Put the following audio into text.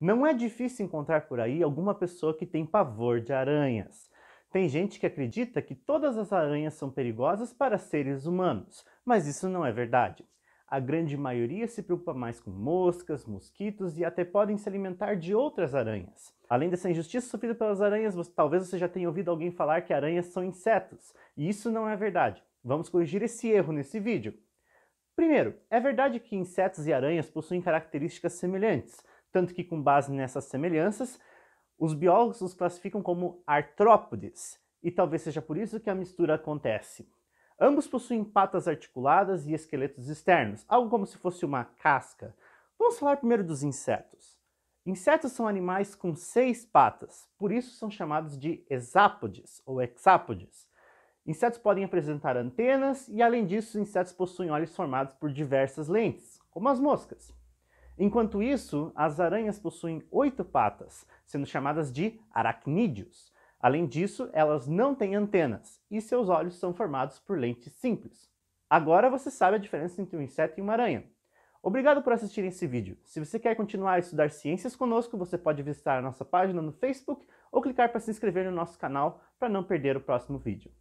Não é difícil encontrar por aí alguma pessoa que tem pavor de aranhas. Tem gente que acredita que todas as aranhas são perigosas para seres humanos, mas isso não é verdade. A grande maioria se preocupa mais com moscas, mosquitos e até podem se alimentar de outras aranhas. Além dessa injustiça sofrida pelas aranhas, você, talvez você já tenha ouvido alguém falar que aranhas são insetos, e isso não é verdade. Vamos corrigir esse erro nesse vídeo. Primeiro, é verdade que insetos e aranhas possuem características semelhantes, tanto que com base nessas semelhanças, os biólogos os classificam como artrópodes, e talvez seja por isso que a mistura acontece. Ambos possuem patas articuladas e esqueletos externos, algo como se fosse uma casca. Vamos falar primeiro dos insetos. Insetos são animais com seis patas, por isso são chamados de hexápodes ou hexápodes. Insetos podem apresentar antenas e, além disso, os insetos possuem olhos formados por diversas lentes, como as moscas. Enquanto isso, as aranhas possuem oito patas, sendo chamadas de aracnídeos. Além disso, elas não têm antenas e seus olhos são formados por lentes simples. Agora você sabe a diferença entre um inseto e uma aranha. Obrigado por assistir esse vídeo. Se você quer continuar a estudar ciências conosco, você pode visitar a nossa página no Facebook ou clicar para se inscrever no nosso canal para não perder o próximo vídeo.